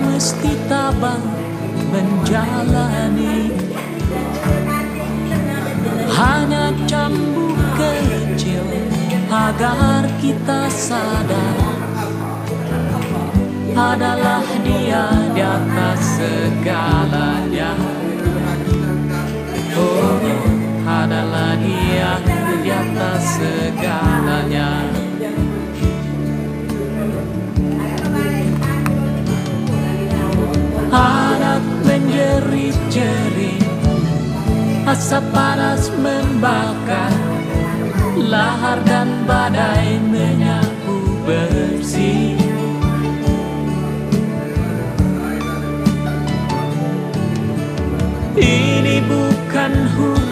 mesti tabah menjalani. Hanya cambuk kecil agar kita sadar Adalah dia di atas segalanya. Oh, adalah dia di atas segalanya Asap panas membakar. Lahar dan badai menyapu bersih. Ini bukan hujan.